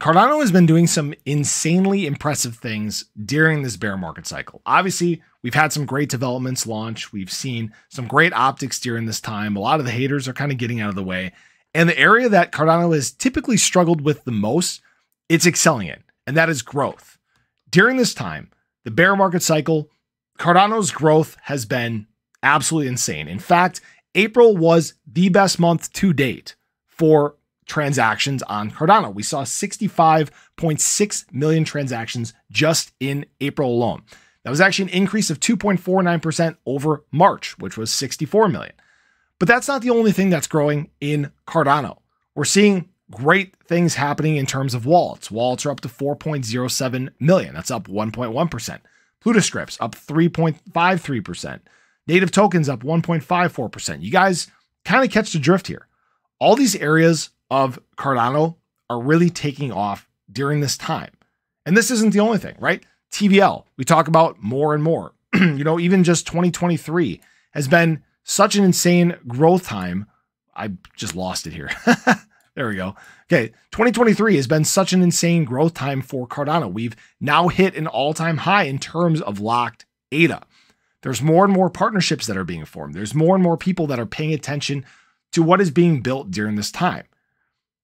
Cardano has been doing some insanely impressive things during this bear market cycle. Obviously, we've had some great developments launch. We've seen some great optics during this time. A lot of the haters are kind of getting out of the way. And the area that Cardano has typically struggled with the most, it's excelling in, and that is growth. During this time, the bear market cycle, Cardano's growth has been absolutely insane. In fact, April was the best month to date for transactions on Cardano. We saw 65.6 million transactions just in April alone. That was actually an increase of 2.49% over March, which was 64 million. But that's not the only thing that's growing in Cardano. We're seeing great things happening in terms of wallets. Wallets are up to 4.07 million. That's up 1.1%. Plutus scripts up 3.53%. Native tokens up 1.54%. You guys kind of catch the drift here. All these areas of Cardano are really taking off during this time. And this isn't the only thing, right? TVL, we talk about more and more. you know, even just 2023 has been such an insane growth time. I just lost it here. there we go. Okay, 2023 has been such an insane growth time for Cardano. We've now hit an all time high in terms of locked ADA. There's more and more partnerships that are being formed. There's more and more people that are paying attention to what is being built during this time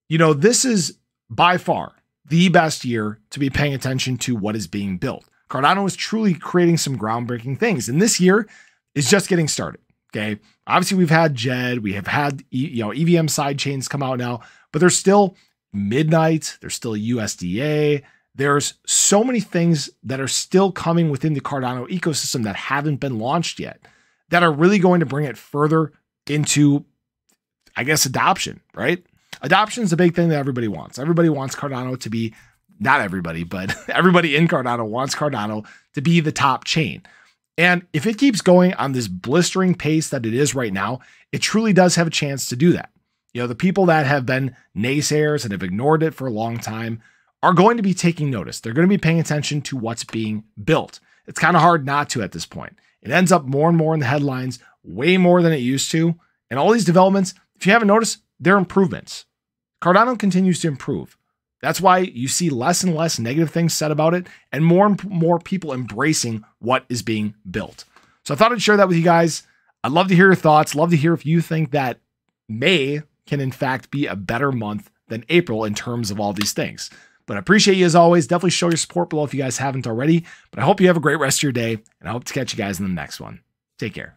you know, this is by far the best year to be paying attention to what is being built. Cardano is truly creating some groundbreaking things, and this year is just getting started. Okay, obviously we've had Djed, we have had you know EVM side chains come out now, but there's still Midnight, there's still USDA. There's so many things that are still coming within the Cardano ecosystem that haven't been launched yet that are really going to bring it further into, I guess, adoption, right? Adoption is a big thing that everybody wants. Everybody wants Cardano to be, not everybody, but everybody in Cardano wants Cardano to be the top chain. And if it keeps going on this blistering pace that it is right now, it truly does have a chance to do that. You know, the people that have been naysayers and have ignored it for a long time are going to be taking notice. They're going to be paying attention to what's being built. It's kind of hard not to at this point. It ends up more and more in the headlines, way more than it used to. And all these developments, if you haven't noticed, they're improvements. Cardano continues to improve. That's why you see less and less negative things said about it and more and more people embracing what is being built. So I thought I'd share that with you guys. I'd love to hear your thoughts. Love to hear if you think that May can, in fact, be a better month than April in terms of all these things. But I appreciate you as always. Definitely show your support below if you guys haven't already. But I hope you have a great rest of your day, and I hope to catch you guys in the next one. Take care.